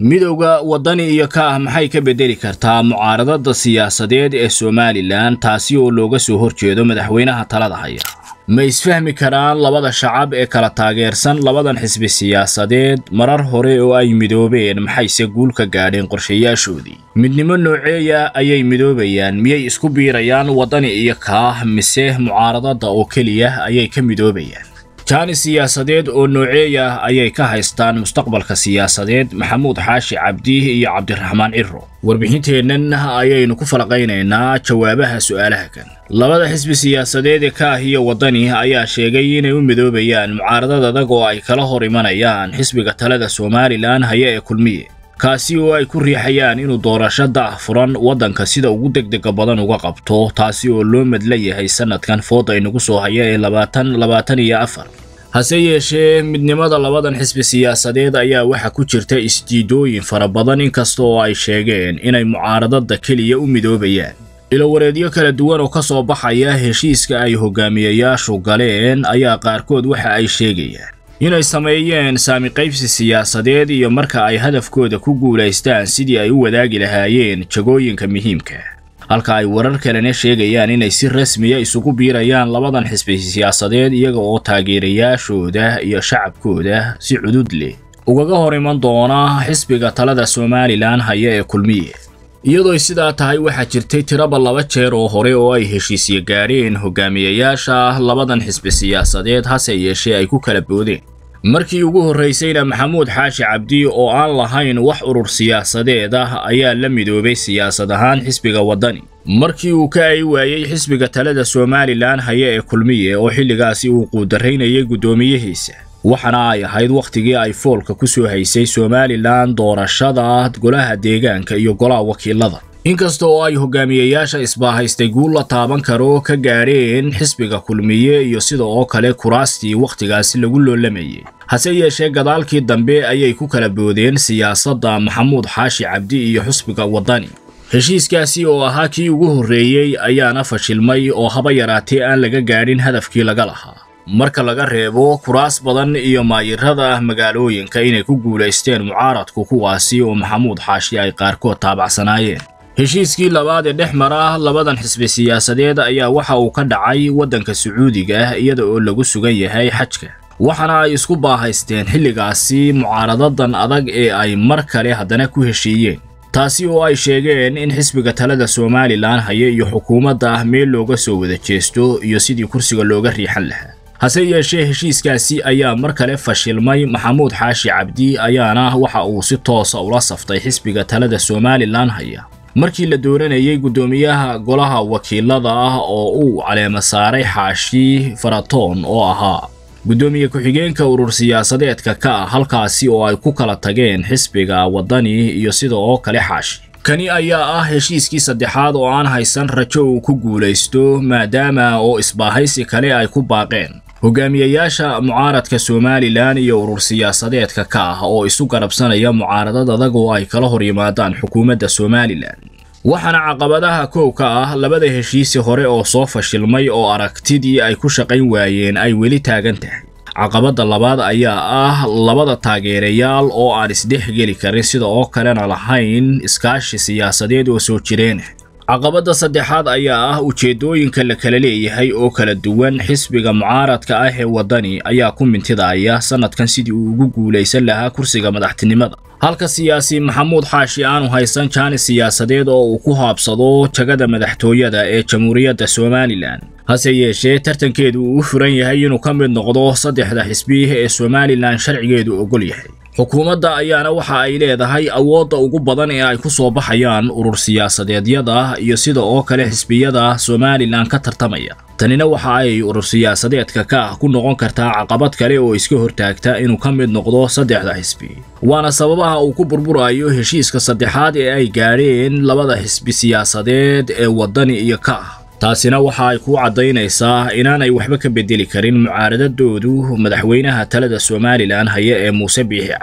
midowda waddani iyo ka ah maxay ka beddeli kartaa mucaaradada siyaasadeed ee somalilan taasi oo looga soo horjeedo madaxweynaha talada haya? Ma isfahmi karaan labada shacab ee kala taageersan labadan xisbi siyaasadeed marar hore oo ay midoobeen maxayse guul ka gaadheen qorshayaashoodii? Midnimo nooceeya ayay midoobayaan miyay isku biirayaan waddani iyo kaah mise mucaaradada oo keliya ayay ka midoobayaan jaani siyaasadeed oo nooceeya ayay ka haystaan mustaqbalka siyaasadeed maxamuud xaashi cabdi iyo cabdiraxmaan ciro warbixinteennan ayaynu ku falaqaynaynaa jawaabaha su'aalaha kan. Labada xisbi siyaasadeed ee kaah iyo waddani ayaa sheegay inay u midoobayaan mucaaradad adag oo ay kala hor imanayaan xisbiga talada somalilan haya ee kulmiye. Kaasi oo ay ku riixayaan inuu doorasho daah furan waddanka sida ugu degdega badan uga qabto taasi oo loo madla yahay sannadkan fooda inagu soo haya ee labaatan labaatan iyo afar hase yeeshee midnimada labadan xisbi siyaasadeed ayaa waxaa ku jirta isdiidooyin fara badan inkasta oo ay sheegeen inay mucaaradada keliya u midoobayaan. Ilowareedyo kala duwan oo ka soo baxaya heshiiska ay hogaamiyayaashu galeen ayaa qaarkood waxa ay sheegayaan. Inay sameeyeen saami qaybsi siyaasadeed iyo marka ay hadafkooda ku guulaystaan sidii ay u wadaagi lahaayeen jagooyinka muhiimka halka ay warar kalena sheegayaan inay si rasmiya isugu biirayaan labadan xisbi siyaasadeed iyaga oo taageerayaashooda iyo shacabkooda si cudud leh ugaga hor iman doona xisbiga talada somalilan haya ee kulmiye. Iyadooy sidaa tahay waxaa jirtay tiraba laba jeer oo hore oo ay heshiisyo gaadheen hogaamiyayaasha labadan xisbi siyaasadeed hase yeeshee ay ku kala boodeen markii ugu horraysayna maxamuud xaashi cabdi oo aan lahayn wax urur siyaasadeed ah ayaa la midoobay siyaasad ahaan xisbiga waddani. Markii uu ka ay waayey xisbiga talada somalilan haya ee kulmiye oo xilligaasi uu quudaraynayay guddoomiyihiisa waxaana ay ahayd wakhtigii ay foolka ku soo haysay somalilan doorashada golaha deegaanka iyo golaha wakiilada inkasta oo ay hogaamiyayaasha isbaahaystay guul la taaban karo ka gaadheen xisbiga kulmiye iyo sida oo kale kuraastii wakhtigaasi lagu loolamayay hase yeeshee gadaalkii dambe ayay ku kala boodeen siyaasadda maxamuud xaashi cabdi iyo xisbiga waddani. Heshiiskaasi oo ahaa kii ugu horreeyey ayaana fashilmay oo haba yaraatee aan laga gaadhin hadafkii laga lahaa. Marka laga reebo kuraas badan iyo maayirada magaalooyinka inay ku guulaysteen mucaaradku kuwaasi oo maxamuud xaashi ay qaarkood taabacsanaayeen heshiiskii labaad ee dhex mara labadan xisbi siyaasadeed ayaa waxa uu ka dhacay waddanka sacuudiga iyada oo lagu sugan yahay xajka. Waxaana ay isku baahaysteen xilligaasi mucaaradadan adag ee ay mar kale haddana ku heshiiyeen. Taasi oo ay sheegeen in xisbiga talada somalilan haya iyo xukuumadda meel looga soo wada jeesto iyo sidii kursiga looga riixan lahaa. Hase yeeshee heshiiskaasi ayaa mar kale fashilmay maxamuud xaashi cabdi ayaana waxa uu si toosa ula saftay xisbiga talada somalilan haya markii la dooranayay guddoomiyaha golaha wakiilada ah oo uu caleema saaray xaashi faratoon oo ahaa. Guddoomiye ku-xigeenka urur siyaasadeedka ka ah halkaasi oo ay ku kala tageen xisbiga waddani iyo sida oo kale xaashi. Kani ayaa ah heshiiskii saddexaad oo aan haysan rajo uu ku guulaysto maadaama oo isbaahaysi kale ay ku baaqeen hogaamiyayaasha mucaaradka somalilan iyo urur siyaasadeedka ka ah oo isu garabsanaya mucaaradad adag ay kala hor yimaadaan xukuumadda somalilan. Waxaana caqabadaha kow ka ah labada heshiisi hore oo soo fashilmay oo aragtidii ay ku shaqayn waayeen ay weli taagan tahay. Caqabadda labaad ayaa ah labada taageerayaal oo aan isdhexgeli karin sida oo kalena lahayn iskaashi siyaasadeed oo soo jireenah caqabadda saddexaad ayaa ah ujeeddooyinka la kala leeyahay oo kala duwan. Xisbiga mucaaradka ah ee waddani ayaa ku mintidaya sannadkan sidii uu ugu guulaysan lahaa kursiga madaxtinimada. Halka siyaasi maxamuud xaashi aanu haysan jaani siyaasadeed oo uu ku haabsado jagada madaxtooyada ee jamhuuriyadda somalilan hase yeeshee tartankeedu uu u furan yahay inuu ka mid noqdo saddexda xisbi ee somalilan sharcigeedu ogol yahay xukuumadda ayaana waxa ay leedahay awoodda ugu badan ee ay ku soo baxayaan urur siyaasadeedyada iyo sida oo kale xisbiyada somalilan ka tartamaya. Tanina waxa ay urur siyaasadeedka ka ah ku noqon kartaa caqabad kale oo iska hortaagta inuu ka mid noqdo saddexda xisbi. Waana sababaha uu ku burburayo heshiiska saddexaad ee ay gaadheen labada xisbi siyaasadeed ee waddani iyo ka. Ah taasina waxa ay ku caddaynaysaa inaanay waxba ka beddeli karin mucaaradadoodu madaxweynaha talada somalilan haya ee muuse biixi